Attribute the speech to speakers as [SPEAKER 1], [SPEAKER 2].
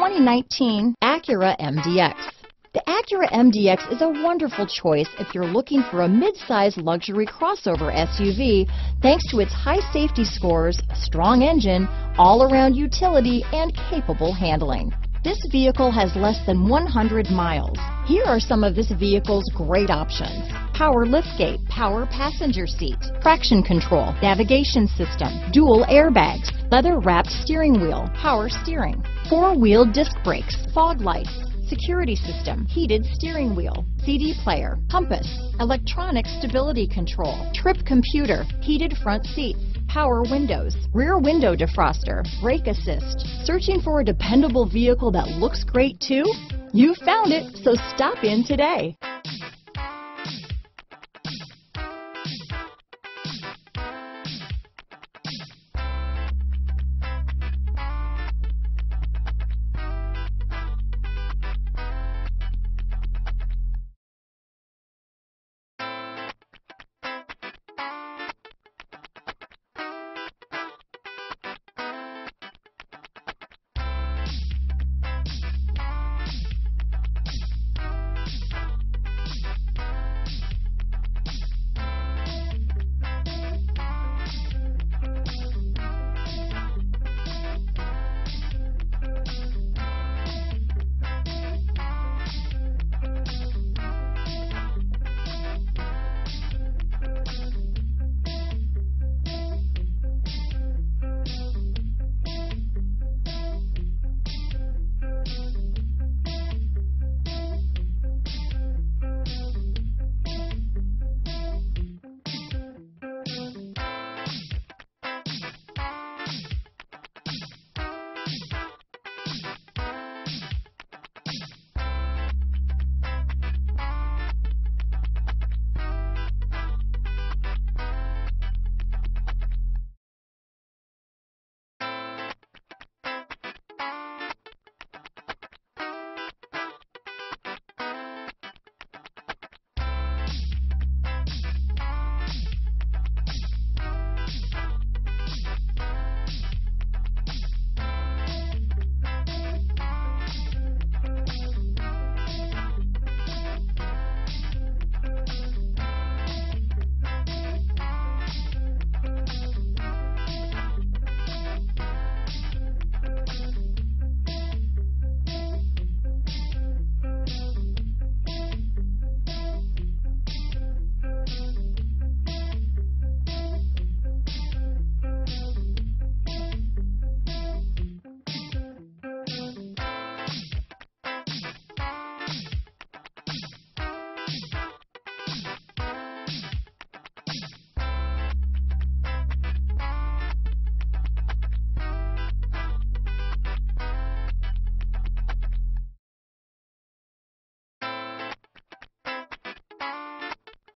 [SPEAKER 1] 2019 Acura MDX. The Acura MDX is a wonderful choice if you're looking for a mid-size luxury crossover SUV thanks to its high safety scores, strong engine, all-around utility, and capable handling. This vehicle has less than 100 miles. Here are some of this vehicle's great options. Power liftgate, power passenger seat, traction control, navigation system, dual airbags, leather wrapped steering wheel, power steering, four-wheel disc brakes, fog lights, security system, heated steering wheel, CD player, compass, electronic stability control, trip computer, heated front seats, power windows, rear window defroster, brake assist. Searching for a dependable vehicle that looks great too? You found it, so stop in today.